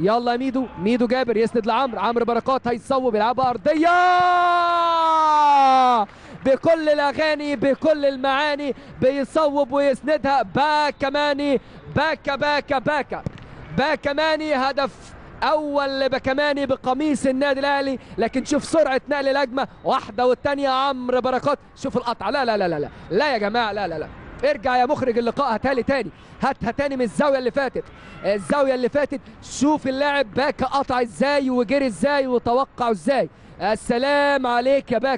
يلا يا ميدو ميدو جابر يسند لعمرو عمرو بركات هيصوب يلعبها أرضية! بكل الأغاني بكل المعاني بيصوب ويسندها باكا ماني باكا باكا باكا باكا ماني هدف أول لبكماني بقميص النادي الأهلي. لكن شوف سرعة نقل الهجمة. واحدة والثانيه عمرو بركات. شوف القطع لا لا لا لا. لا يا جماعة لا لا لا. ارجع يا مخرج اللقاء هاتها تاني. هاتها تاني من الزاوية اللي فاتت. الزاوية اللي فاتت شوف اللاعب باكا قطع إزاي وجري إزاي وتوقع إزاي. السلام عليك يا باكا.